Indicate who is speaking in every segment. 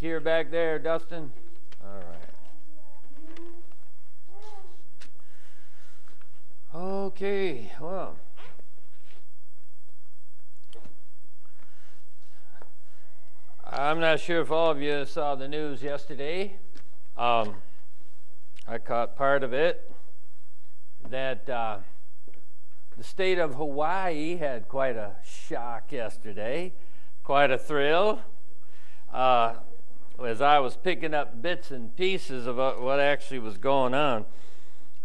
Speaker 1: secure back there, Dustin? All right. Okay, well. I'm not sure if all of you saw the news yesterday. Um, I caught part of it that uh, the state of Hawaii had quite a shock yesterday, quite a thrill. Uh, as I was picking up bits and pieces of what actually was going on,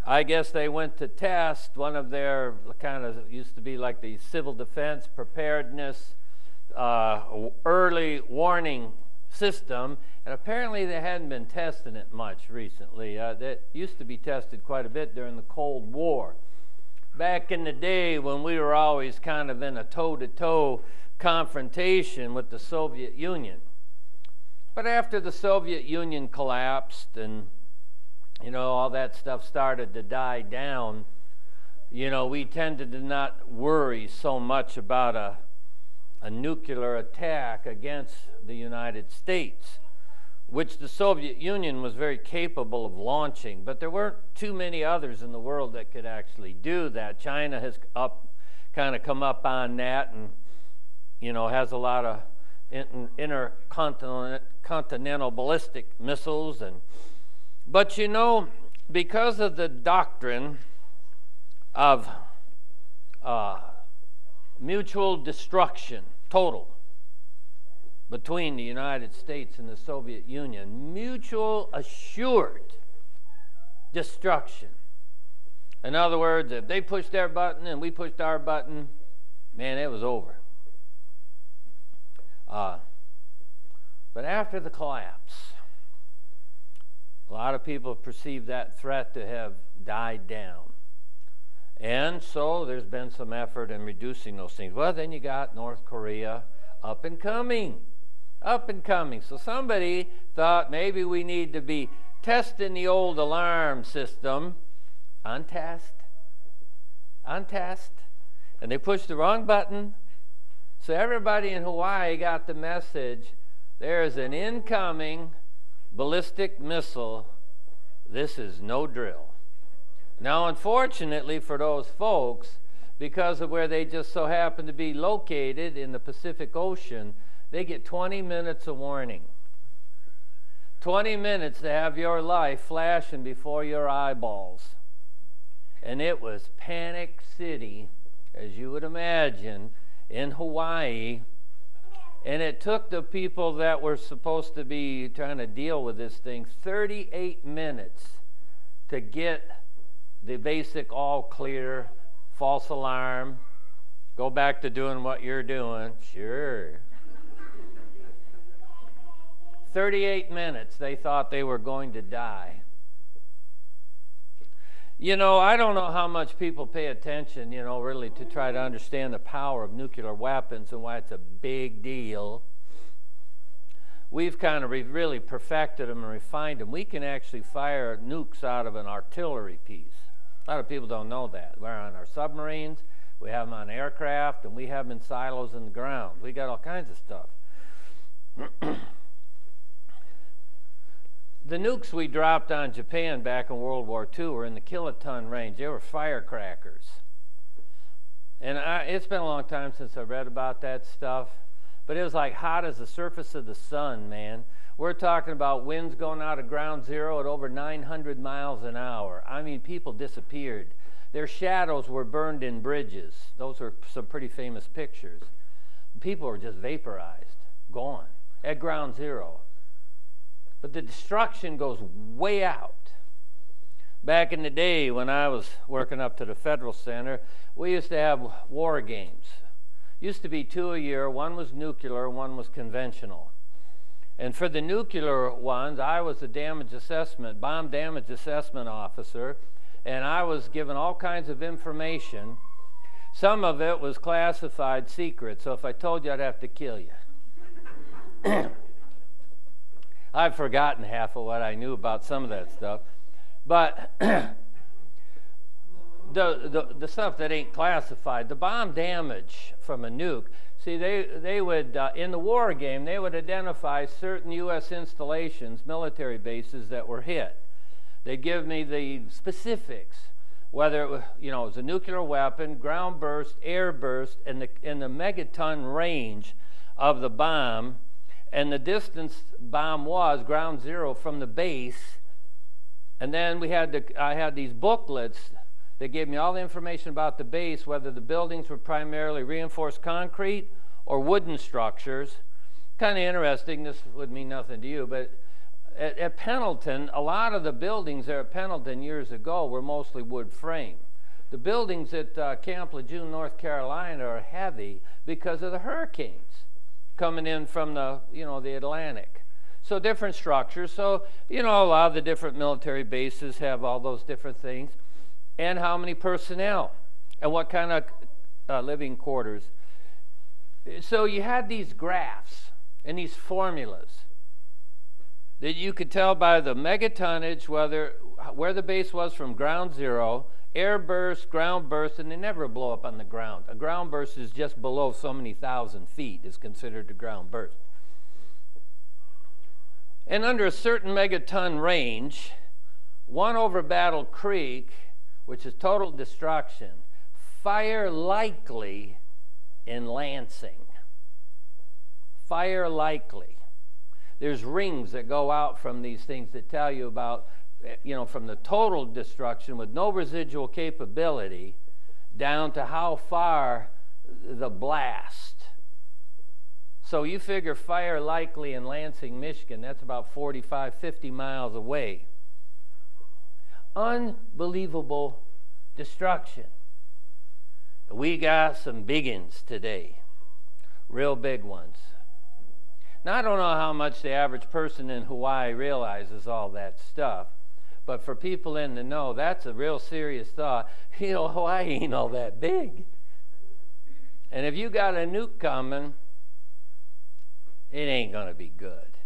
Speaker 1: I guess they went to test one of their kind of used to be like the civil defense preparedness uh, early warning system, and apparently they hadn't been testing it much recently. Uh, that used to be tested quite a bit during the Cold War. Back in the day when we were always kind of in a toe to toe confrontation with the Soviet Union. But after the Soviet Union collapsed and you know all that stuff started to die down, you know, we tended to not worry so much about a a nuclear attack against the United States, which the Soviet Union was very capable of launching. But there weren't too many others in the world that could actually do that. China has up, kind of come up on that, and you know has a lot of intercontinental ballistic missiles, and but you know because of the doctrine of uh, mutual destruction total between the United States and the Soviet Union, mutual assured destruction. In other words, if they pushed their button and we pushed our button, man, it was over. Uh, but after the collapse, a lot of people perceive that threat to have died down. And so there's been some effort in reducing those things. Well, then you got North Korea up and coming. Up and coming. So somebody thought maybe we need to be testing the old alarm system on test. On test. And they pushed the wrong button. So everybody in Hawaii got the message there is an incoming ballistic missile. This is no drill. Now, unfortunately for those folks, because of where they just so happen to be located in the Pacific Ocean, they get 20 minutes of warning. 20 minutes to have your life flashing before your eyeballs. And it was Panic City, as you would imagine, in Hawaii. And it took the people that were supposed to be trying to deal with this thing 38 minutes to get the basic all clear, false alarm, go back to doing what you're doing. Sure. 38 minutes, they thought they were going to die. You know, I don't know how much people pay attention, you know, really to try to understand the power of nuclear weapons and why it's a big deal. We've kind of really perfected them and refined them. We can actually fire nukes out of an artillery piece. A lot of people don't know that. We're on our submarines, we have them on aircraft, and we have them in silos in the ground. We got all kinds of stuff. the nukes we dropped on Japan back in World War II were in the kiloton range. They were firecrackers. And I, it's been a long time since I read about that stuff, but it was like hot as the surface of the sun, man. We're talking about winds going out of ground zero at over 900 miles an hour. I mean, people disappeared. Their shadows were burned in bridges. Those are some pretty famous pictures. People were just vaporized, gone at ground zero. But the destruction goes way out. Back in the day when I was working up to the Federal Center, we used to have war games. Used to be two a year. One was nuclear, one was conventional. And for the nuclear ones, I was the damage assessment, bomb damage assessment officer, and I was given all kinds of information. Some of it was classified secret, so if I told you, I'd have to kill you. I've forgotten half of what I knew about some of that stuff. But the, the, the stuff that ain't classified, the bomb damage from a nuke. See, they, they would, uh, in the war game, they would identify certain U.S. installations, military bases that were hit. They'd give me the specifics, whether it was, you know, it was a nuclear weapon, ground burst, air burst, and the, and the megaton range of the bomb, and the distance bomb was ground zero from the base. And then we had the, I had these booklets that gave me all the information about the base, whether the buildings were primarily reinforced concrete or wooden structures. Kind of interesting. This would mean nothing to you, but at, at, Pendleton, a lot of the buildings there at Pendleton years ago were mostly wood frame. The buildings at uh, Camp Lejeune, North Carolina, are heavy because of the hurricanes coming in from the you know the Atlantic. So different structures. So you know a lot of the different military bases have all those different things and how many personnel and what kind of uh, living quarters. So you had these graphs and these formulas that you could tell by the megatonnage whether where the base was from ground zero, air burst, ground burst, and they never blow up on the ground. A ground burst is just below so many thousand feet is considered a ground burst. And under a certain megaton range, one over Battle Creek which is total destruction, fire likely in Lansing. Fire likely. There's rings that go out from these things that tell you about, you know, from the total destruction with no residual capability down to how far the blast. So you figure fire likely in Lansing, Michigan, that's about 45, 50 miles away unbelievable destruction. We got some big ones today, real big ones. Now, I don't know how much the average person in Hawaii realizes all that stuff, but for people in the know, that's a real serious thought. You know, Hawaii ain't all that big. And if you got a nuke coming, it ain't going to be good.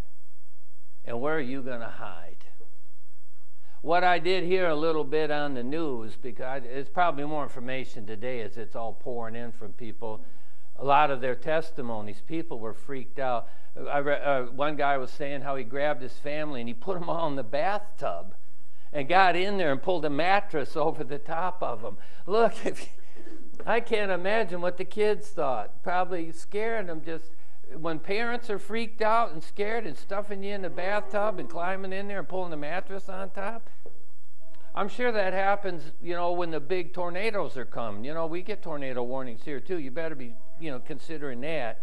Speaker 1: And where are you going to hide? what I did hear a little bit on the news, because it's probably more information today as it's all pouring in from people. A lot of their testimonies, people were freaked out. Re- uh, one guy was saying how he grabbed his family and he put them all in the bathtub and got in there and pulled a mattress over the top of them. Look, I can't imagine what the kids thought. Probably scaring them just when parents are freaked out and scared and stuffing you in the bathtub and climbing in there and pulling the mattress on top, I'm sure that happens, you know, when the big tornadoes are coming. You know, we get tornado warnings here too. You better be, you know, considering that.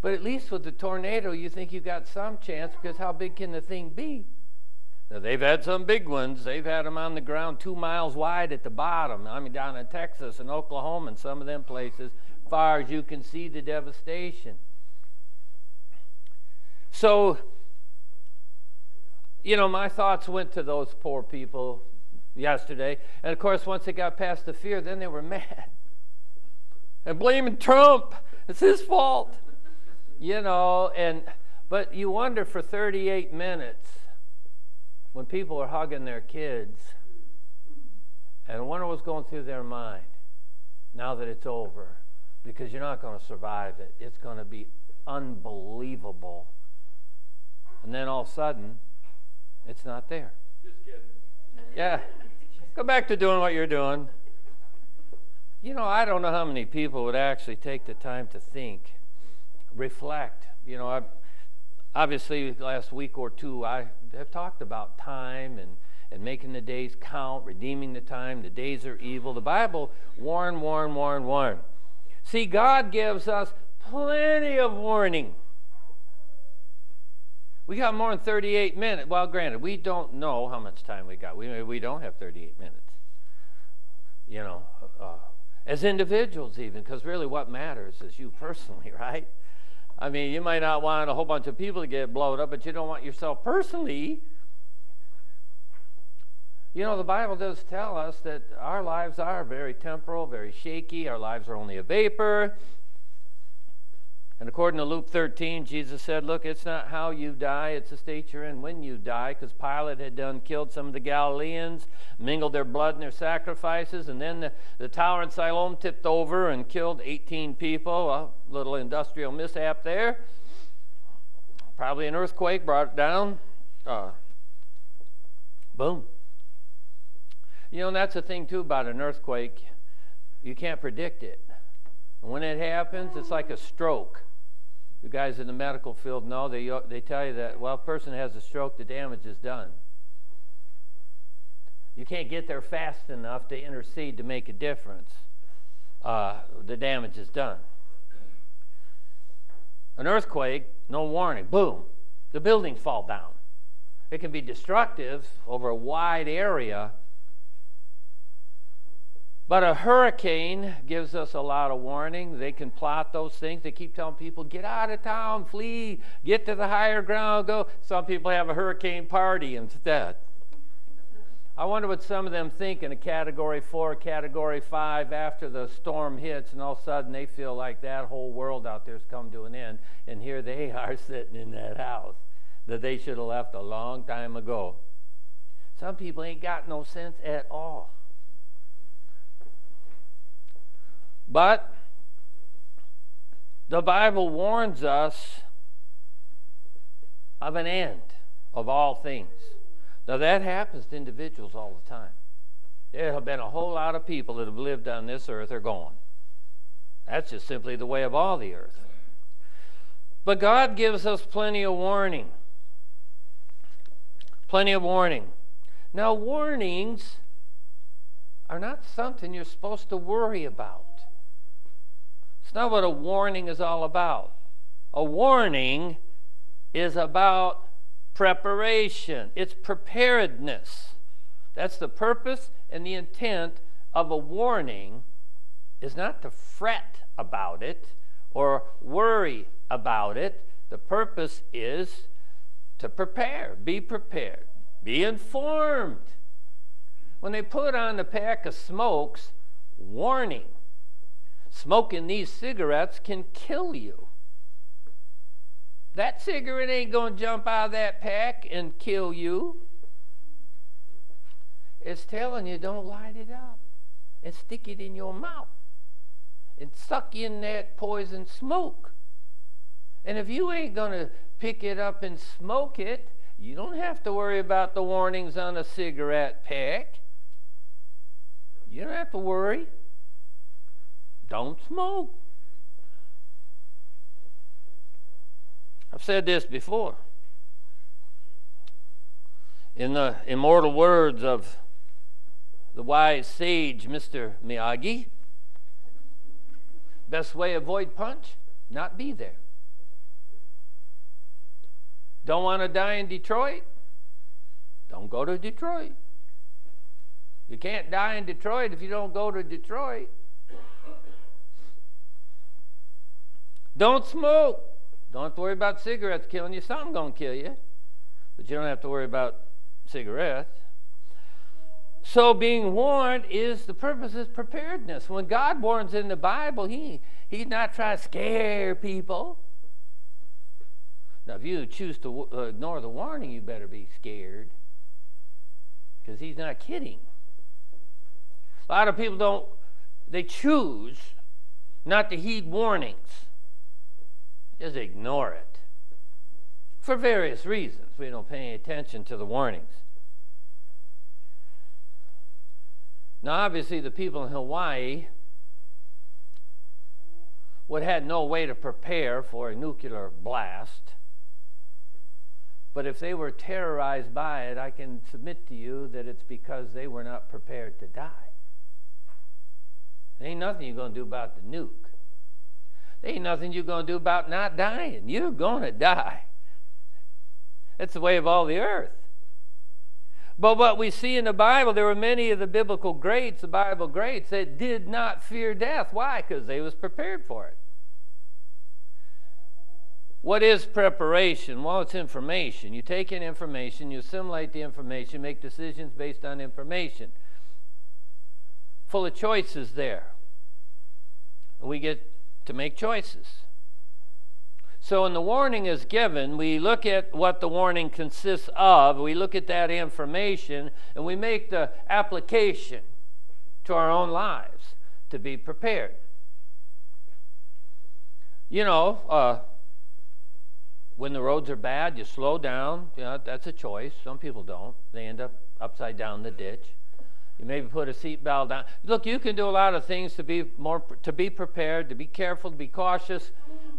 Speaker 1: But at least with the tornado, you think you've got some chance because how big can the thing be? Now, they've had some big ones. They've had them on the ground two miles wide at the bottom. I mean, down in Texas and Oklahoma and some of them places far as you can see the devastation. So, you know, my thoughts went to those poor people yesterday. And of course, once they got past the fear, then they were mad. And blaming Trump. It's his fault. You know, and but you wonder for 38 minutes when people are hugging their kids and wonder what's going through their mind now that it's over because you're not going to survive it. It's going to be unbelievable. And then all of a sudden, it's not there.
Speaker 2: Just kidding.
Speaker 1: Yeah. Go back to doing what you're doing. You know, I don't know how many people would actually take the time to think, reflect. You know, I've, obviously, last week or two, I have talked about time and, and making the days count, redeeming the time. The days are evil. The Bible warn, warn, warn, warn. See, God gives us plenty of warning. We got more than 38 minutes. Well, granted, we don't know how much time we got. We, we don't have 38 minutes. You know, uh, as individuals, even, because really what matters is you personally, right? I mean, you might not want a whole bunch of people to get blown up, but you don't want yourself personally you know, the Bible does tell us that our lives are very temporal, very shaky. Our lives are only a vapor. And according to Luke 13, Jesus said, Look, it's not how you die, it's the state you're in when you die, because Pilate had done killed some of the Galileans, mingled their blood in their sacrifices, and then the, the tower in Siloam tipped over and killed 18 people. A little industrial mishap there. Probably an earthquake brought it down. Uh, boom. You know, and that's the thing, too, about an earthquake. You can't predict it. And when it happens, it's like a stroke you guys in the medical field know they, they tell you that, well, a person has a stroke, the damage is done. You can't get there fast enough to intercede to make a difference. Uh, the damage is done. An earthquake, no warning, boom, the buildings fall down. It can be destructive over a wide area, but a hurricane gives us a lot of warning. They can plot those things. They keep telling people, get out of town, flee, get to the higher ground, go. Some people have a hurricane party instead. I wonder what some of them think in a category four, category five after the storm hits, and all of a sudden they feel like that whole world out there's come to an end, and here they are sitting in that house that they should have left a long time ago. Some people ain't got no sense at all. But the Bible warns us of an end of all things. Now, that happens to individuals all the time. There have been a whole lot of people that have lived on this earth are gone. That's just simply the way of all the earth. But God gives us plenty of warning. Plenty of warning. Now, warnings are not something you're supposed to worry about. It's not what a warning is all about. A warning is about preparation, it's preparedness. That's the purpose and the intent of a warning is not to fret about it or worry about it. The purpose is to prepare, be prepared, be informed. When they put on the pack of smokes, warning. Smoking these cigarettes can kill you. That cigarette ain't going to jump out of that pack and kill you. It's telling you don't light it up and stick it in your mouth and suck in that poison smoke. And if you ain't going to pick it up and smoke it, you don't have to worry about the warnings on a cigarette pack. You don't have to worry. Don't smoke. I've said this before. In the immortal words of the wise sage, Mr. Miyagi, best way avoid punch, not be there. Don't want to die in Detroit? Don't go to Detroit. You can't die in Detroit if you don't go to Detroit. Don't smoke. Don't have to worry about cigarettes killing you. Something's going to kill you. But you don't have to worry about cigarettes. So being warned is the purpose is preparedness. When God warns in the Bible, he, he's not trying to scare people. Now, if you choose to uh, ignore the warning, you better be scared. Because he's not kidding. A lot of people don't, they choose not to heed warnings. Just ignore it. For various reasons. We don't pay any attention to the warnings. Now, obviously, the people in Hawaii would had no way to prepare for a nuclear blast. But if they were terrorized by it, I can submit to you that it's because they were not prepared to die. There ain't nothing you're going to do about the nuke. There ain't nothing you're going to do about not dying. You're going to die. That's the way of all the earth. But what we see in the Bible, there were many of the biblical greats, the Bible greats, that did not fear death. Why? Because they was prepared for it. What is preparation? Well, it's information. You take in information, you assimilate the information, make decisions based on information. Full of choices there. We get to make choices. So, when the warning is given, we look at what the warning consists of, we look at that information, and we make the application to our own lives to be prepared. You know, uh, when the roads are bad, you slow down. You know, that's a choice. Some people don't. They end up upside down the ditch. You maybe put a seatbelt down. Look, you can do a lot of things to be more to be prepared, to be careful, to be cautious,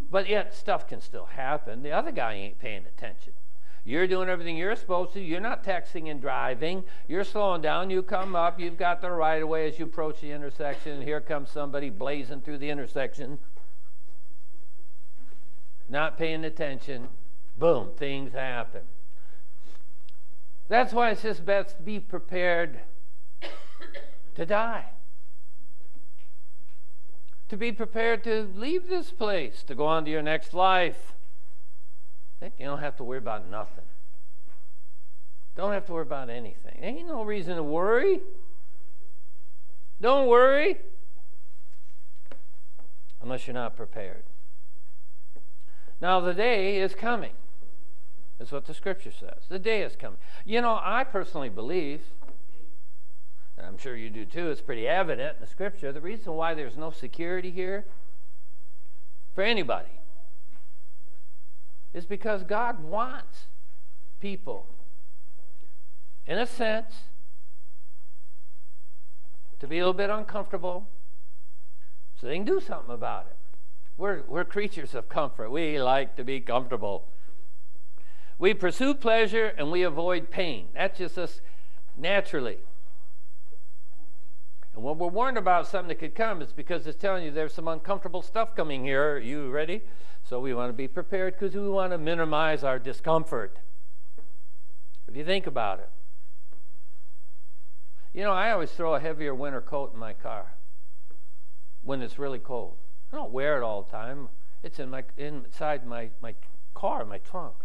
Speaker 1: but yet stuff can still happen. The other guy ain't paying attention. You're doing everything you're supposed to. You're not texting and driving. You're slowing down. You come up. You've got the right of way as you approach the intersection. And here comes somebody blazing through the intersection. Not paying attention. Boom, things happen. That's why it's just best to be prepared to die. To be prepared to leave this place, to go on to your next life. Then you don't have to worry about nothing. Don't have to worry about anything. Ain't no reason to worry. Don't worry unless you're not prepared. Now, the day is coming. That's what the scripture says. The day is coming. You know, I personally believe I'm sure you do too, it's pretty evident in the scripture, the reason why there's no security here for anybody is because God wants people, in a sense, to be a little bit uncomfortable so they can do something about it. We're, we're creatures of comfort. We like to be comfortable. We pursue pleasure and we avoid pain. That's just us naturally. And when we're warned about something that could come, it's because it's telling you there's some uncomfortable stuff coming here. Are you ready? So we want to be prepared because we want to minimize our discomfort. If you think about it. You know, I always throw a heavier winter coat in my car when it's really cold. I don't wear it all the time. It's in my inside my, my car, my trunk.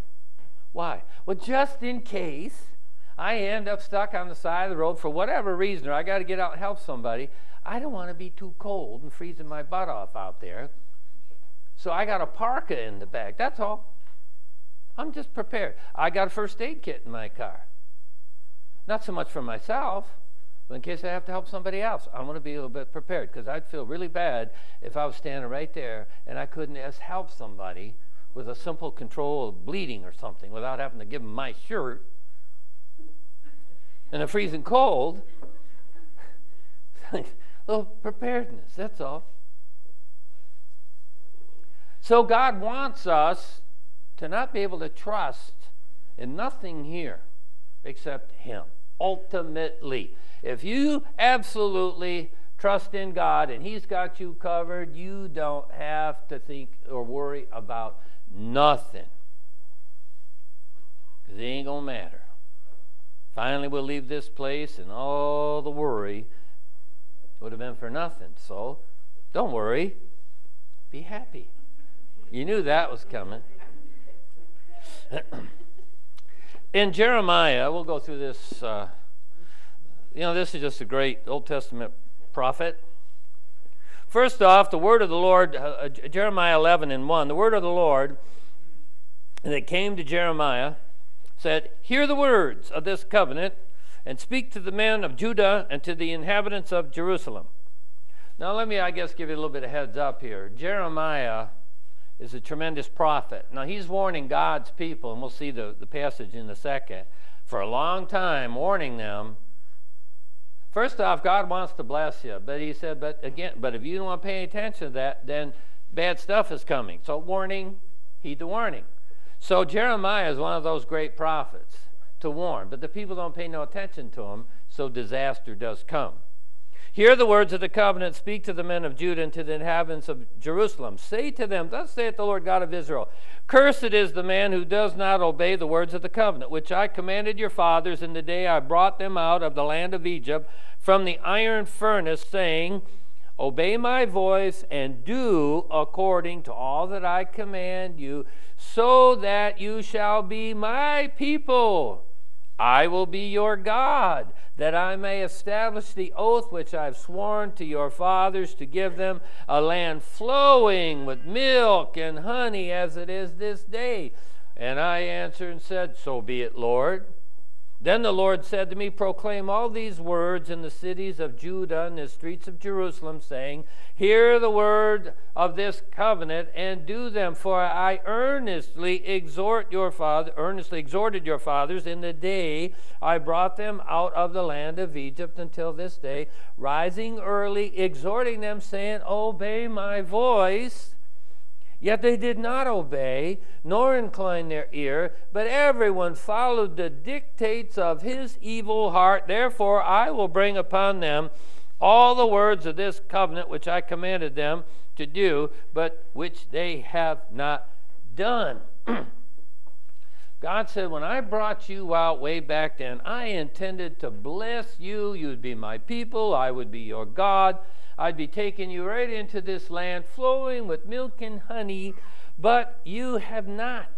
Speaker 1: Why? Well, just in case I end up stuck on the side of the road for whatever reason, or I got to get out and help somebody. I don't want to be too cold and freezing my butt off out there. So I got a parka in the bag. That's all. I'm just prepared. I got a first aid kit in my car. Not so much for myself, but in case I have to help somebody else. I want to be a little bit prepared because I'd feel really bad if I was standing right there and I couldn't just help somebody with a simple control of bleeding or something without having to give them my shirt and a freezing cold. a little preparedness, that's all. So God wants us to not be able to trust in nothing here except Him. Ultimately, if you absolutely trust in God and He's got you covered, you don't have to think or worry about nothing. Because it ain't going to matter. Finally, we'll leave this place, and all the worry would have been for nothing. So, don't worry. Be happy. You knew that was coming. In Jeremiah, we'll go through this. Uh, you know, this is just a great Old Testament prophet. First off, the word of the Lord, uh, uh Jeremiah 11 and 1, the word of the Lord that came to Jeremiah said, Hear the words of this covenant and speak to the men of Judah and to the inhabitants of Jerusalem. Now, let me, I guess, give you a little bit of heads up here. Jeremiah is a tremendous prophet. Now, he's warning God's people, and we'll see the, the passage in a second, for a long time, warning them. First off, God wants to bless you, but he said, but again, but if you don't want to pay attention to that, then bad stuff is coming. So, warning, heed the warning. So Jeremiah is one of those great prophets to warn, but the people don't pay no attention to him, so disaster does come. Hear the words of the covenant, speak to the men of Judah and to the inhabitants of Jerusalem. Say to them, Thus saith the Lord God of Israel Cursed is the man who does not obey the words of the covenant, which I commanded your fathers in the day I brought them out of the land of Egypt from the iron furnace, saying, Obey my voice and do according to all that I command you so that you shall be my people, I will be your God, that I may establish the oath which I've sworn to your fathers to give them a land flowing with milk and honey as it is this day. And I answered and said, So be it, Lord. Then the Lord said to me, Proclaim all these words in the cities of Judah and the streets of Jerusalem, saying, Hear the word of this covenant and do them, for I earnestly exhort your father, earnestly exhorted your fathers in the day I brought them out of the land of Egypt until this day, rising early, exhorting them, saying, Obey my voice Yet they did not obey, nor incline their ear, but everyone followed the dictates of his evil heart. Therefore, I will bring upon them all the words of this covenant which I commanded them to do, but which they have not done. God said, When I brought you out way back then, I intended to bless you. You would be my people, I would be your God. I'd be taking you right into this land flowing with milk and honey, but you have not.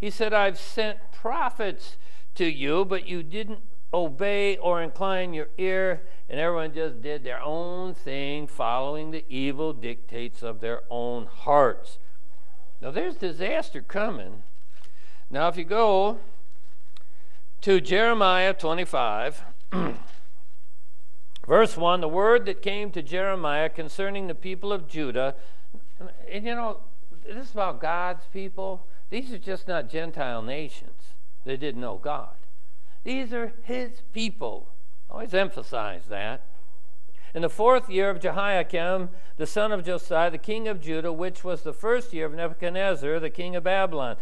Speaker 1: He said, I've sent prophets to you, but you didn't obey or incline your ear, and everyone just did their own thing, following the evil dictates of their own hearts. Now, there's disaster coming. Now, if you go to Jeremiah 25, Verse 1 The word that came to Jeremiah concerning the people of Judah, and you know, this is about God's people. These are just not Gentile nations that didn't know God. These are his people. always emphasize that. In the fourth year of Jehoiakim, the son of Josiah, the king of Judah, which was the first year of Nebuchadnezzar, the king of Babylon,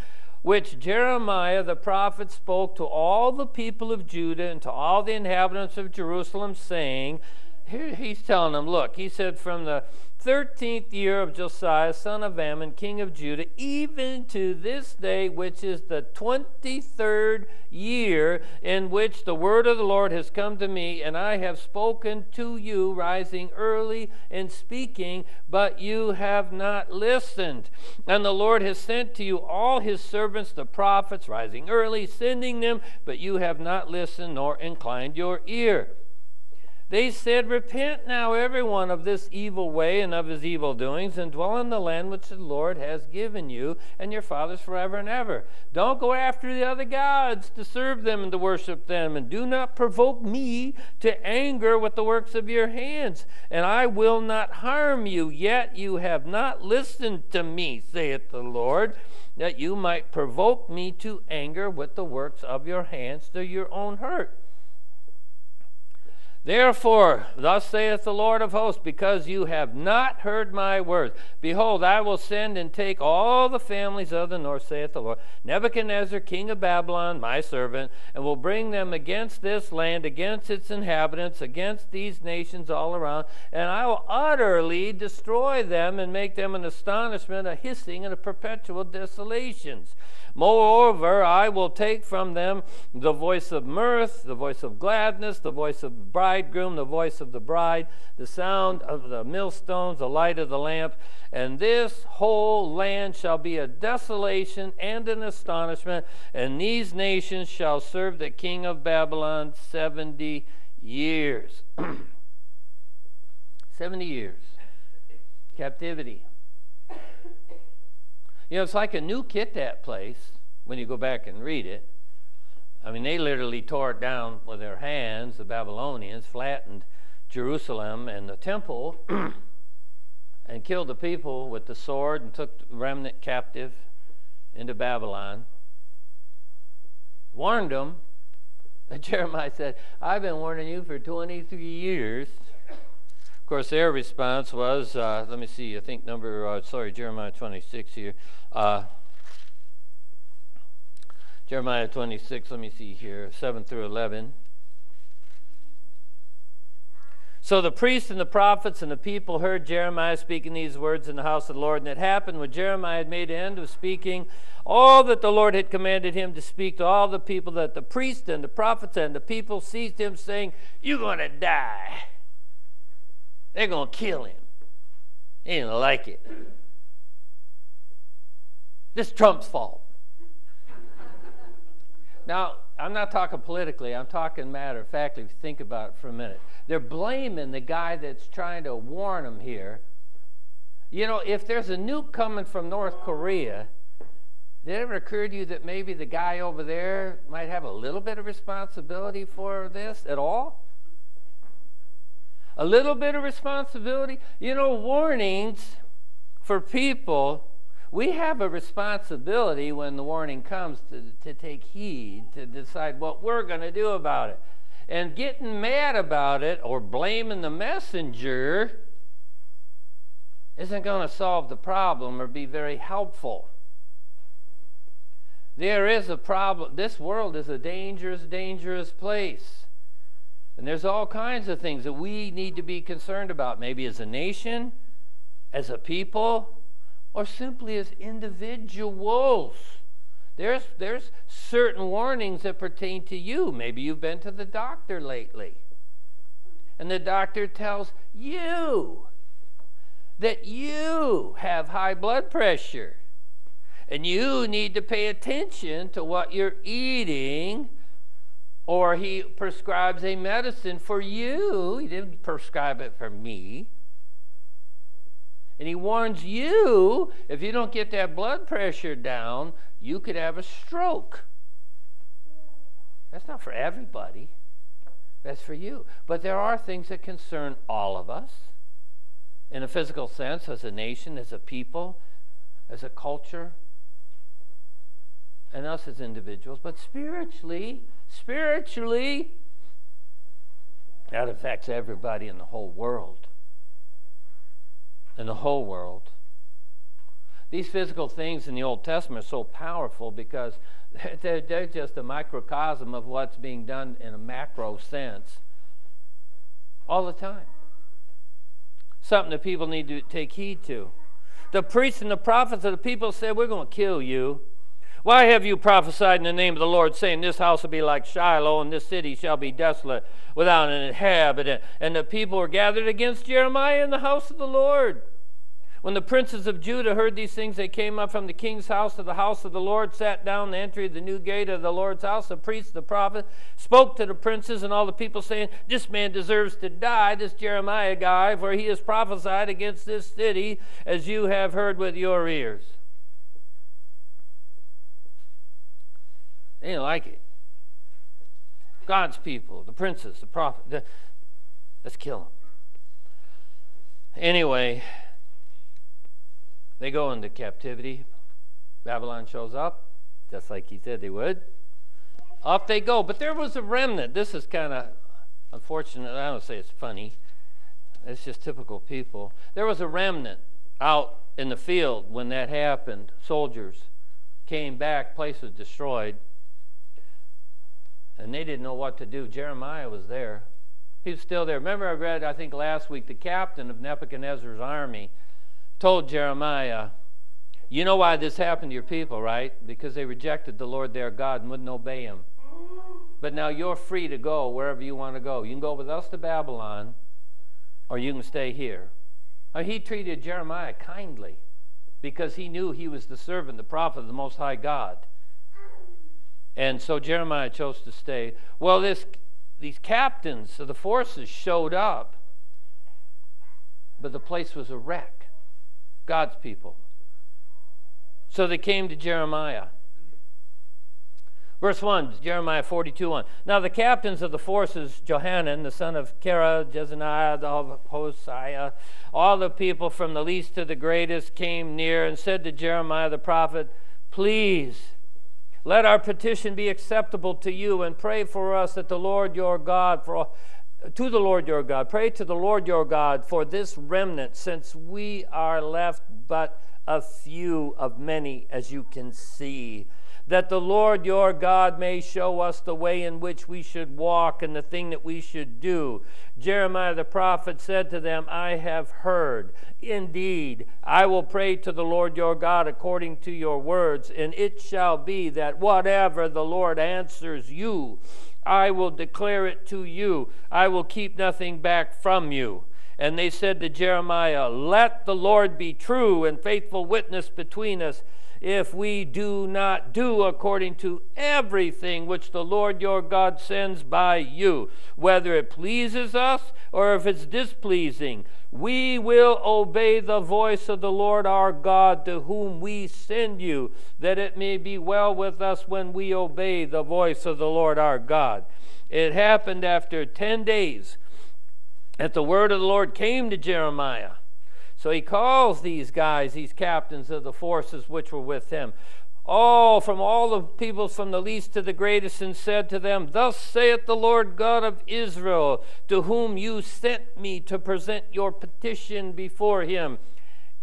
Speaker 1: which Jeremiah the prophet spoke to all the people of Judah and to all the inhabitants of Jerusalem, saying, Here he's telling them, look, he said, from the 13th year of Josiah, son of Amon, king of Judah, even to this day, which is the 23rd year in which the word of the Lord has come to me, and I have spoken to you, rising early and speaking, but you have not listened. And the Lord has sent to you all his servants, the prophets, rising early, sending them, but you have not listened nor inclined your ear. They said, Repent now, everyone, of this evil way and of his evil doings, and dwell in the land which the Lord has given you and your fathers forever and ever. Don't go after the other gods to serve them and to worship them, and do not provoke me to anger with the works of your hands, and I will not harm you. Yet you have not listened to me, saith the Lord that you might provoke me to anger with the works of your hands to your own hurt. Therefore, thus saith the Lord of hosts, because you have not heard my words, behold, I will send and take all the families of the north, saith the Lord, Nebuchadnezzar, king of Babylon, my servant, and will bring them against this land, against its inhabitants, against these nations all around, and I will utterly destroy them and make them an astonishment, a hissing, and a perpetual desolations. Moreover, I will take from them the voice of mirth, the voice of gladness, the voice of the bridegroom, the voice of the bride, the sound of the millstones, the light of the lamp. And this whole land shall be a desolation and an astonishment, and these nations shall serve the king of Babylon 70 years. 70 years. Captivity. You know, it's like a new kit, that place, when you go back and read it. I mean, they literally tore it down with their hands, the Babylonians, flattened Jerusalem and the temple, and killed the people with the sword and took the remnant captive into Babylon. Warned them. Jeremiah said, I've been warning you for 23 years Of course, their response was, uh, let me see, I think number, uh, sorry, Jeremiah 26 here. Uh, Jeremiah 26, let me see here, 7 through 11. So the priests and the prophets and the people heard Jeremiah speaking these words in the house of the Lord. And it happened when Jeremiah had made an end of speaking all that the Lord had commanded him to speak to all the people, that the priests and the prophets and the people seized him, saying, You're going to die. They're going to kill him. He didn't like it. This Trump's fault. Now, I'm not talking politically, I'm talking matter of factly. If you think about it for a minute. They're blaming the guy that's trying to warn them here. You know, if there's a nuke coming from North Korea, did it ever occur to you that maybe the guy over there might have a little bit of responsibility for this at all? A little bit of responsibility? You know, warnings for people we have a responsibility when the warning comes to, to take heed, to decide what we're going to do about it. And getting mad about it or blaming the messenger isn't going to solve the problem or be very helpful. There is a problem. This world is a dangerous, dangerous place. And there's all kinds of things that we need to be concerned about, maybe as a nation, as a people, or simply as individuals. There's, there's certain warnings that pertain to you. Maybe you've been to the doctor lately, and the doctor tells you that you have high blood pressure and you need to pay attention to what you're eating or he prescribes a medicine for you he didn't prescribe it for me and he warns you if you don't get that blood pressure down, you could have a stroke. That's not for everybody, that's for you. But there are things that concern all of us in a physical sense, as a nation, as a people, as a culture, and us as individuals. But spiritually, spiritually, that affects everybody in the whole world in the whole world. These physical things in the Old Testament are so powerful because they're, they're just a microcosm of what's being done in a macro sense all the time. Something that people need to take heed to. The priests and the prophets of the people said, We're going to kill you. Why have you prophesied in the name of the Lord, saying, This house will be like Shiloh, and this city shall be desolate without an inhabitant? And the people were gathered against Jeremiah in the house of the Lord. When the princes of Judah heard these things, they came up from the king's house to the house of the Lord, sat down the entry of the new gate of the Lord's house. The priest, the prophet, spoke to the princes and all the people, saying, This man deserves to die, this Jeremiah guy, for he has prophesied against this city, as you have heard with your ears. They didn't like it. God's people, the princes, the prophet. The, let's kill them. Anyway, they go into captivity. Babylon shows up, just like he said they would. Off they go. But there was a remnant. This is kind of unfortunate. I don't say it's funny. It's just typical people. There was a remnant out in the field when that happened. Soldiers came back, place was destroyed and they didn't know what to do. Jeremiah was there. He was still there. Remember, I read, I think last week, the captain of Nebuchadnezzar's army told Jeremiah, You know why this happened to your people, right? Because they rejected the Lord their God and wouldn't obey him. But now you're free to go wherever you want to go. You can go with us to Babylon, or you can stay here. He treated Jeremiah kindly because he knew he was the servant, the prophet of the Most High God. And so Jeremiah chose to stay. Well, this, these captains of the forces showed up, but the place was a wreck. God's people. So they came to Jeremiah. Verse 1, Jeremiah 42 1. Now the captains of the forces, Johanan, the son of Kara, Jezaniah, the Hosea, all the people from the least to the greatest came near and said to Jeremiah the prophet, Please let our petition be acceptable to you and pray for us that the Lord your God for to the Lord your God. Pray to the Lord your God for this remnant, since we are left but a few of many, as you can see that the Lord your God may show us the way in which we should walk and the thing that we should do. Jeremiah the prophet said to them, I have heard. Indeed, I will pray to the Lord your God according to your words, and it shall be that whatever the Lord answers you, I will declare it to you. I will keep nothing back from you. And they said to Jeremiah, Let the Lord be true and faithful witness between us if we do not do according to everything which the Lord your God sends by you, whether it pleases us or if it's displeasing. We will obey the voice of the Lord our God to whom we send you, that it may be well with us when we obey the voice of the Lord our God. It happened after 10 days that the word of the Lord came to Jeremiah. So he calls these guys, these captains of the forces which were with him, all from all the peoples from the least to the greatest, and said to them, Thus saith the Lord God of Israel, to whom you sent me to present your petition before him.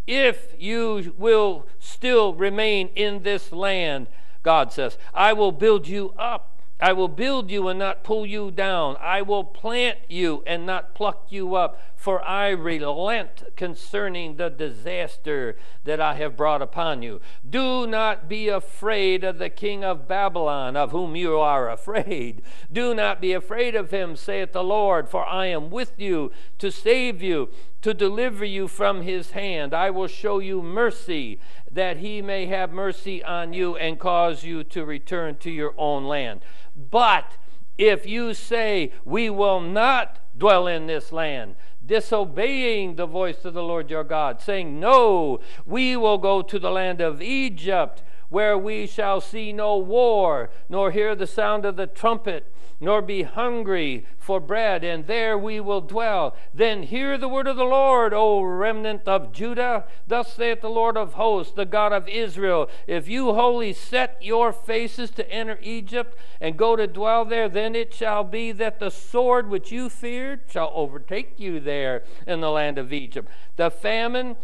Speaker 1: If you will still remain in this land, God says, I will build you up I will build you and not pull you down. I will plant you and not pluck you up, for I relent concerning the disaster that I have brought upon you. Do not be afraid of the king of Babylon, of whom you are afraid. Do not be afraid of him, saith the Lord, for I am with you to save you, to deliver you from his hand. I will show you mercy, that he may have mercy on you and cause you to return to your own land. But if you say, We will not dwell in this land, disobeying the voice of the Lord your God, saying, No, we will go to the land of Egypt, where we shall see no war, nor hear the sound of the trumpet, nor be hungry for bread, and there we will dwell. Then hear the word of the Lord, O remnant of Judah. Thus saith the Lord of hosts, the God of Israel If you wholly set your faces to enter Egypt and go to dwell there, then it shall be that the sword which you feared shall overtake you there in the land of Egypt. The famine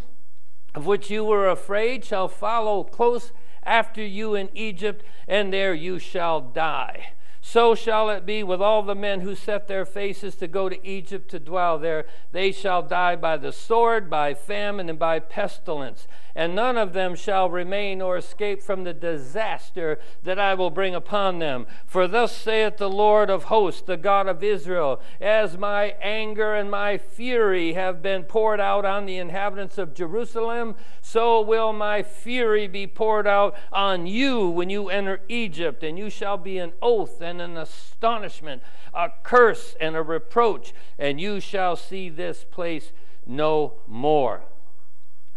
Speaker 1: of which you were afraid shall follow close after you in Egypt, and there you shall die. So shall it be with all the men who set their faces to go to Egypt to dwell there. They shall die by the sword, by famine, and by pestilence and none of them shall remain or escape from the disaster that I will bring upon them. For thus saith the Lord of hosts, the God of Israel, as my anger and my fury have been poured out on the inhabitants of Jerusalem, so will my fury be poured out on you when you enter Egypt, and you shall be an oath and an astonishment, a curse and a reproach, and you shall see this place no more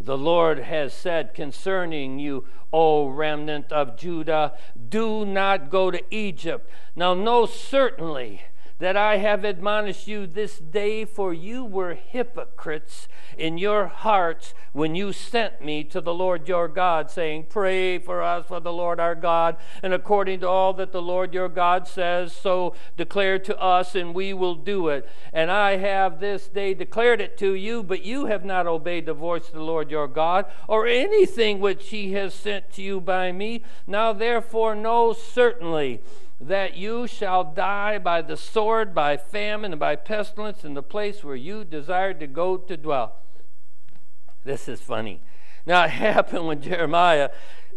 Speaker 1: the Lord has said concerning you, O remnant of Judah, do not go to Egypt. Now, know certainly that I have admonished you this day, for you were hypocrites in your hearts when you sent me to the Lord your God, saying, Pray for us for the Lord our God, and according to all that the Lord your God says, so declare to us, and we will do it. And I have this day declared it to you, but you have not obeyed the voice of the Lord your God, or anything which he has sent to you by me. Now therefore know certainly that you shall die by the sword, by famine, and by pestilence in the place where you desired to go to dwell. This is funny. Now, it happened when Jeremiah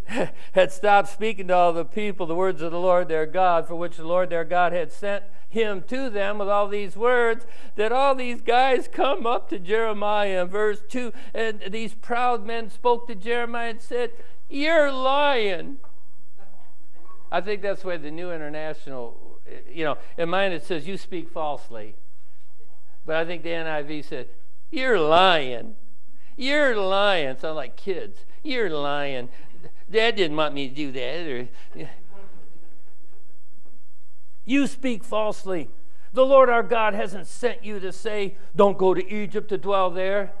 Speaker 1: had stopped speaking to all the people the words of the Lord their God, for which the Lord their God had sent him to them with all these words, that all these guys come up to Jeremiah in verse 2, and these proud men spoke to Jeremiah and said, You're lying. I think that's why the New International, you know, in mine it says, you speak falsely. But I think the NIV said, you're lying. You're lying. Sound like kids. You're lying. Dad didn't want me to do that. Or, You speak falsely. The Lord our God hasn't sent you to say, don't go to Egypt to dwell there.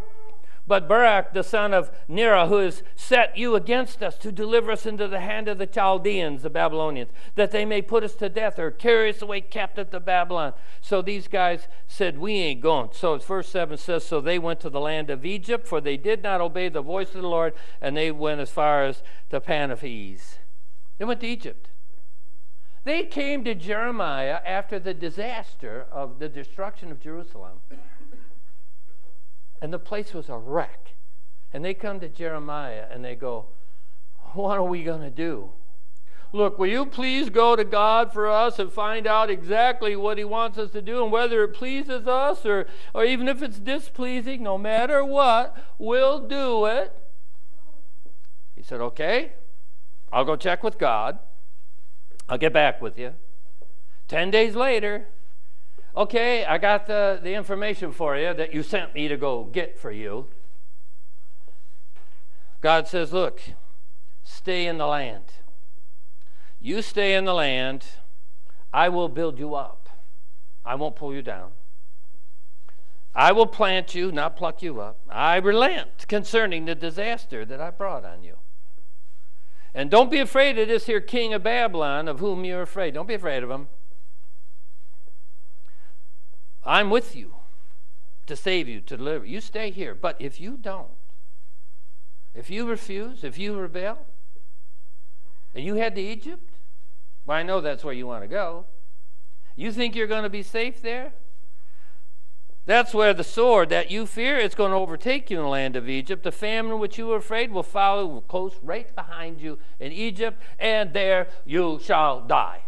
Speaker 1: But Baruch, the son of Neriah, who has set you against us to deliver us into the hand of the Chaldeans, the Babylonians, that they may put us to death or carry us away captive to Babylon. So these guys said, We ain't going. So verse 7 says, So they went to the land of Egypt, for they did not obey the voice of the Lord, and they went as far as Tahpanhes. They went to Egypt. They came to Jeremiah after the disaster of the destruction of Jerusalem and the place was a wreck. And they come to Jeremiah and they go, What are we going to do? Look, will you please go to God for us and find out exactly what He wants us to do and whether it pleases us or, or even if it's displeasing, no matter what, we'll do it. He said, Okay. I'll go check with God. I'll get back with you. 10 days later, okay, I got the, the information for you that you sent me to go get for you. God says, Look, stay in the land. You stay in the land, I will build you up. I won't pull you down. I will plant you, not pluck you up. I relent concerning the disaster that I brought on you. And don't be afraid of this here king of Babylon of whom you're afraid. Don't be afraid of him. I'm with you to save you, to deliver. You stay here. But if you don't, if you refuse, if you rebel, and you head to Egypt, well, I know that's where you want to go. You think you're going to be safe there? That's where the sword that you fear is going to overtake you in the land of Egypt. The famine which you were afraid will follow close right behind you in Egypt, and there you shall die.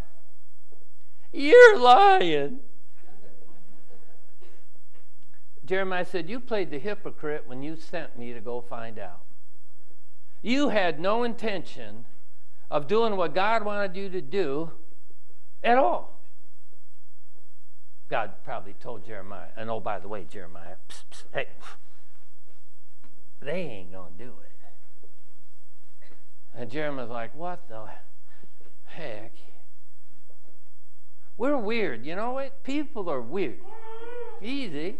Speaker 1: You're lying. Jeremiah said, You played the hypocrite when you sent me to go find out. You had no intention of doing what God wanted you to do at all. God probably told Jeremiah, and oh, by the way, Jeremiah, psst, psst, hey, they ain't going to do it. And Jeremiah's like, what the heck? We're weird. You know what? People are weird. Easy.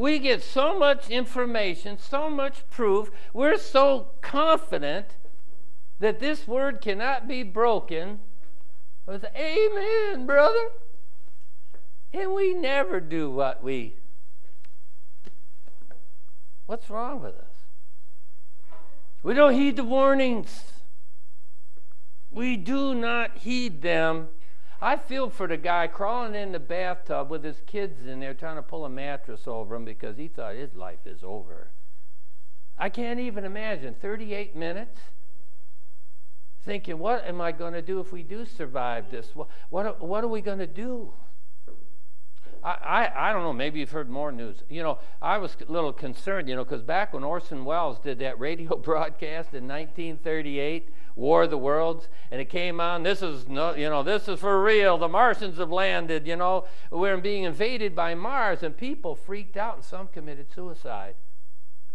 Speaker 1: We get so much information, so much proof. We're so confident that this word cannot be broken. I was, Amen, brother. And we never do what we. What's wrong with us? We don't heed the warnings. We do not heed them. I feel for the guy crawling in the bathtub with his kids in there trying to pull a mattress over him because he thought his life is over. I can't even imagine 38 minutes thinking, what am I going to do if we do survive this? What, what, what are we going to do? I, I, I don't know, maybe you've heard more news. You know, I was a little concerned, you know, because back when Orson Welles did that radio broadcast in 1938, War of the Worlds, and it came on, this is, no, you know, this is for real. The Martians have landed, you know, we're being invaded by Mars, and people freaked out, and some committed suicide.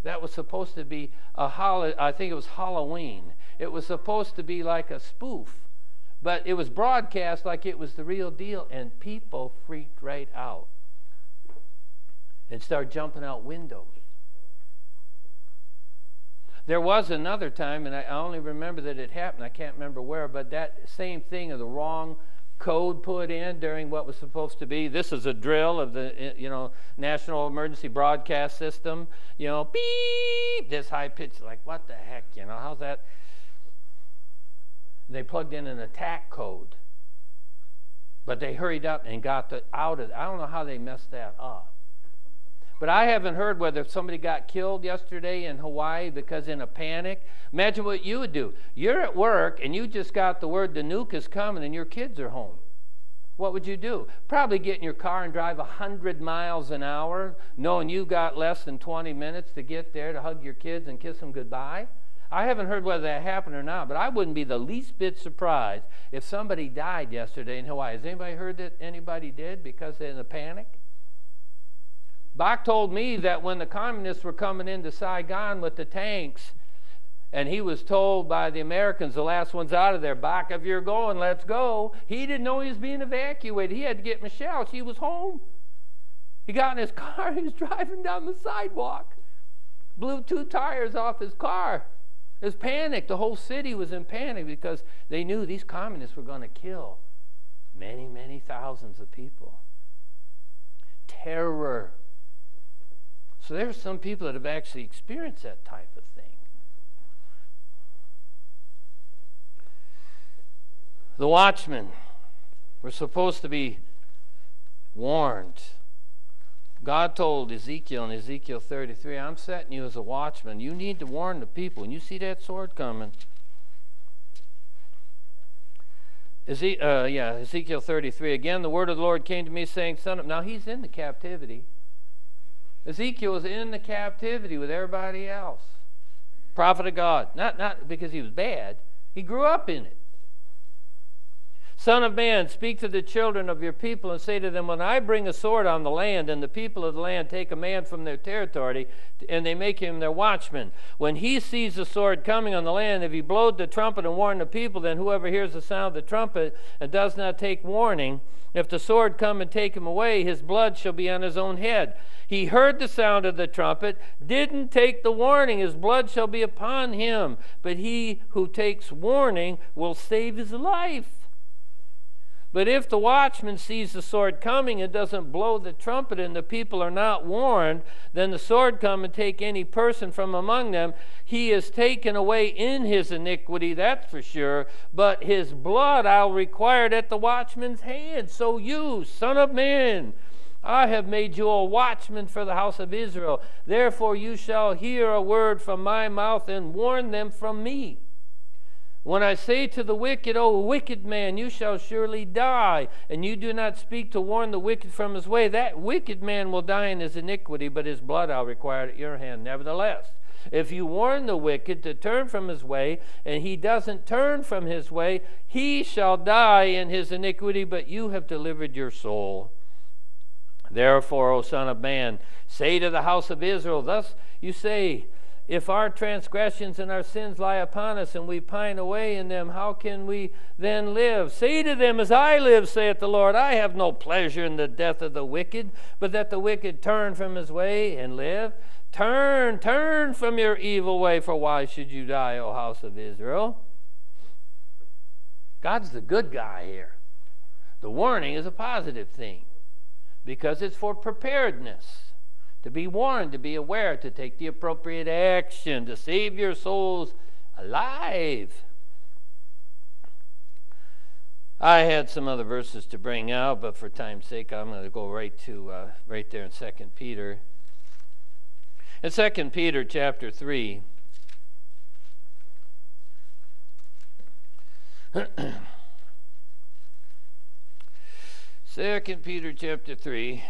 Speaker 1: That was supposed to be a holiday, I think it was Halloween. It was supposed to be like a spoof but it was broadcast like it was the real deal, and people freaked right out and started jumping out windows. There was another time, and I only remember that it happened. I can't remember where, but that same thing of the wrong code put in during what was supposed to be. This is a drill of the eh, you know National Emergency Broadcast System. You know, beep, this high pitch. Like what the heck? You know, how's that? They plugged in an attack code. But they hurried up and got the, out of. I don't know how they messed that up. But I haven't heard whether somebody got killed yesterday in Hawaii because in a panic. Imagine what you would do. You're at work and you just got the word the nuke is coming and your kids are home. What would you do? Probably get in your car and drive 100 miles an hour, knowing you've got less than 20 minutes to get there to hug your kids and kiss them goodbye. I haven't heard whether that happened or not, but I wouldn't be the least bit surprised if somebody died yesterday in Hawaii. Has anybody heard that anybody did because they're in a panic? Bach told me that when the communists were coming into Saigon with the tanks, and he was told by the Americans, the last ones out of there, Bach, if you're going, let's go. He didn't know he was being evacuated. He had to get Michelle. She was home. He got in his car. He was driving down the sidewalk. Blew two tires off his car. It was panic. The whole city was in panic because they knew these communists were going to kill many, many thousands of people. Terror. So there are some people that have actually experienced that type of thing. The watchmen were supposed to be warned God told Ezekiel in Ezekiel 33, I'm setting you as a watchman. You need to warn the people. When you see that sword coming, Eze- uh, yeah, Ezekiel 33. Again, the word of the Lord came to me saying, Son of. Now he's in the captivity. Ezekiel was in the captivity with everybody else. prophet of God. Not, not because he was bad, he grew up in it. Son of man, speak to the children of your people and say to them, When I bring a sword on the land, and the people of the land take a man from their territory, and they make him their watchman, when he sees the sword coming on the land, if he blowed the trumpet and warned the people, then whoever hears the sound of the trumpet and does not take warning, if the sword come and take him away, his blood shall be on his own head. He heard the sound of the trumpet, didn't take the warning, his blood shall be upon him. But he who takes warning will save his life. But if the watchman sees the sword coming and doesn't blow the trumpet and the people are not warned, then the sword come and take any person from among them. He is taken away in his iniquity, that's for sure. But his blood I'll require at the watchman's hand. So you, son of man, I have made you a watchman for the house of Israel. Therefore you shall hear a word from my mouth and warn them from me. When I say to the wicked, O wicked man, you shall surely die, and you do not speak to warn the wicked from his way, that wicked man will die in his iniquity, but his blood I'll require at your hand. Nevertheless, if you warn the wicked to turn from his way, and he doesn't turn from his way, he shall die in his iniquity, but you have delivered your soul. Therefore, O Son of Man, say to the house of Israel, Thus you say, if our transgressions and our sins lie upon us and we pine away in them, how can we then live? Say to them, As I live, saith the Lord, I have no pleasure in the death of the wicked, but that the wicked turn from his way and live. Turn, turn from your evil way, for why should you die, O house of Israel? God's the good guy here. The warning is a positive thing because it's for preparedness to be warned, to be aware, to take the appropriate action, to save your souls alive. I had some other verses to bring out, but for time's sake, I'm going to go right to uh, right there in Second Peter. In Second Peter chapter three. Second Peter chapter three.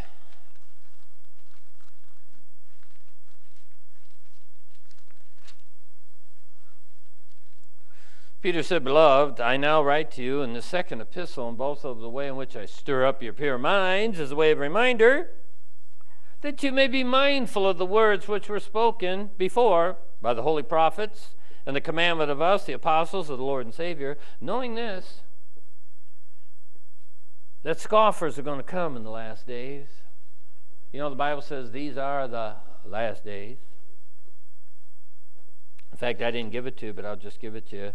Speaker 1: Peter said, Beloved, I now write to you in the second epistle, in both of the way in which I stir up your pure minds as a way of reminder, that you may be mindful of the words which were spoken before by the holy prophets and the commandment of us, the apostles of the Lord and Savior, knowing this, that scoffers are going to come in the last days. You know, the Bible says these are the last days. In fact, I didn't give it to you, but I'll just give it to you.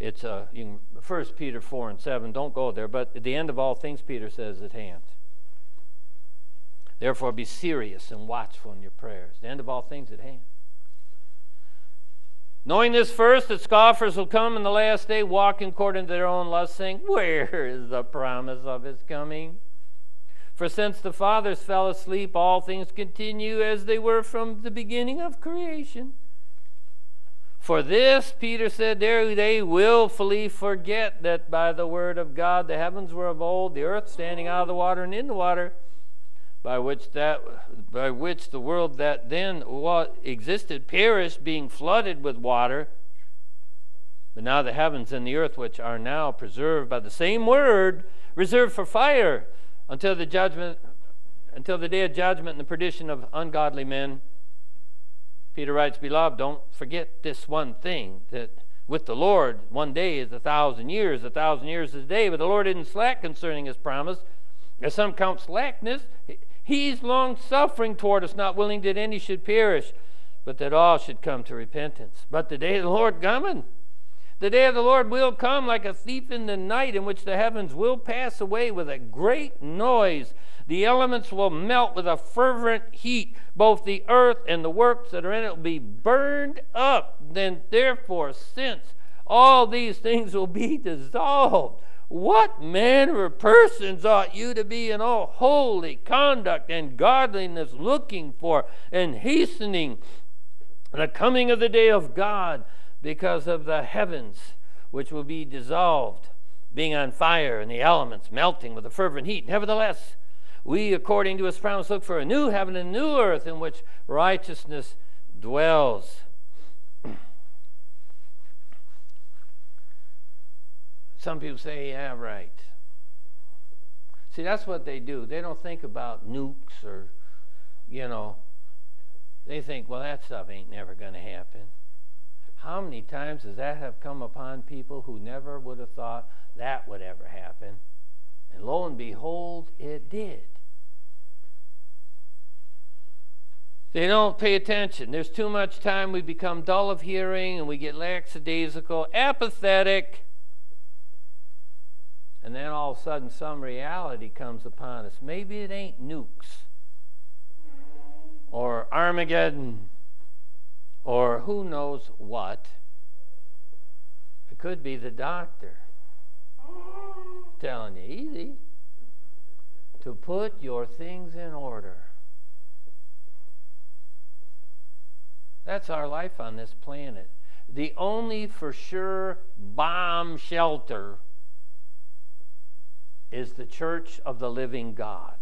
Speaker 1: It's uh, First Peter four and seven. Don't go there. But at the end of all things, Peter says at hand. Therefore, be serious and watchful in your prayers. The end of all things at hand. Knowing this first, that scoffers will come in the last day, walking according to their own lust, saying, Where is the promise of his coming? For since the fathers fell asleep, all things continue as they were from the beginning of creation. For this, Peter said, there they willfully forget that by the word of God the heavens were of old, the earth standing out of the water and in the water, by which that by which the world that then existed perished, being flooded with water. But now the heavens and the earth, which are now preserved by the same word, reserved for fire until the judgment, until the day of judgment and the perdition of ungodly men Peter writes, Beloved, don't forget this one thing that with the Lord, one day is a thousand years, a thousand years is a day. But the Lord isn't slack concerning his promise, as some count slackness. He's long suffering toward us, not willing that any should perish, but that all should come to repentance. But the day of the Lord coming. The day of the Lord will come like a thief in the night, in which the heavens will pass away with a great noise the elements will melt with a fervent heat. Both the earth and the works that are in it will be burned up. Then, therefore, since all these things will be dissolved, what manner of persons ought you to be in all holy conduct and godliness, looking for and hastening the coming of the day of God, because of the heavens which will be dissolved, being on fire, and the elements melting with a fervent heat. Nevertheless, we, according to his promise, look for a new heaven and a new earth in which righteousness dwells. Some people say, yeah, right. See, that's what they do. They don't think about nukes or, you know, they think, well, that stuff ain't never going to happen. How many times does that have come upon people who never would have thought that would ever happen? And lo and behold, it did. They don't pay attention. There's too much time. We become dull of hearing and we get lackadaisical, apathetic. And then all of a sudden, some reality comes upon us. Maybe it ain't nukes or Armageddon or who knows what. It could be the doctor telling you easy to put your things in order. That's our life on this planet. The only for sure bomb shelter is the church of the living God.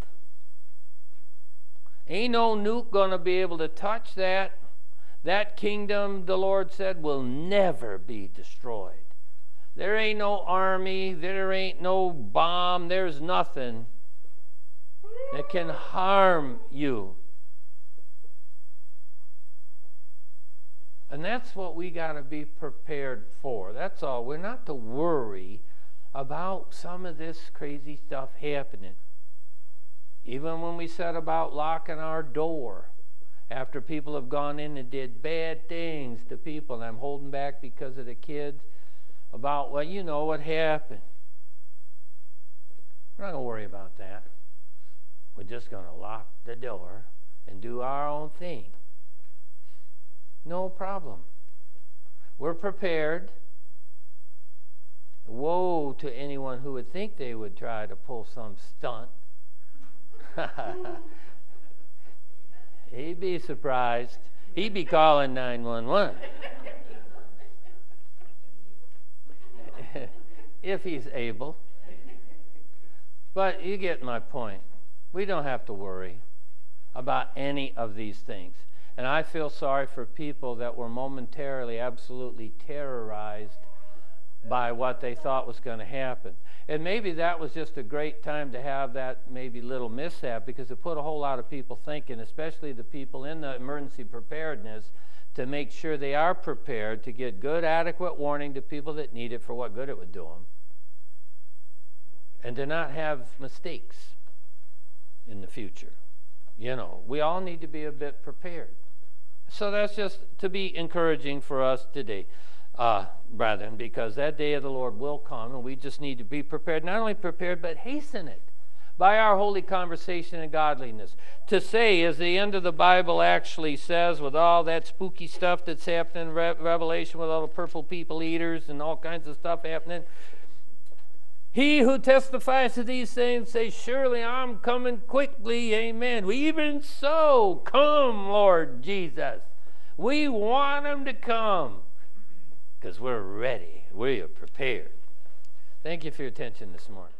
Speaker 1: Ain't no nuke going to be able to touch that. That kingdom, the Lord said, will never be destroyed. There ain't no army, there ain't no bomb, there's nothing that can harm you. And that's what we got to be prepared for. That's all. We're not to worry about some of this crazy stuff happening. Even when we set about locking our door after people have gone in and did bad things to people, and I'm holding back because of the kids about, well, you know what happened. We're not going to worry about that. We're just going to lock the door and do our own thing. No problem. We're prepared. Woe to anyone who would think they would try to pull some stunt He'd be surprised. He'd be calling 911. if he's able. But you get my point. We don't have to worry about any of these things. And I feel sorry for people that were momentarily absolutely terrorized by what they thought was going to happen. And maybe that was just a great time to have that maybe little mishap because it put a whole lot of people thinking, especially the people in the emergency preparedness, to make sure they are prepared to get good, adequate warning to people that need it for what good it would do them. And to not have mistakes in the future. You know, we all need to be a bit prepared. So that's just to be encouraging for us today uh, brethren, because that day of the Lord will come, and we just need to be prepared. Not only prepared, but hasten it by our holy conversation and godliness. To say, as the end of the Bible actually says, with all that spooky stuff that's happening in Re- Revelation, with all the purple people eaters and all kinds of stuff happening, he who testifies to these things says, Surely I'm coming quickly. Amen. We Even so, come, Lord Jesus. We want him to come because we're ready. We are prepared. Thank you for your attention this morning.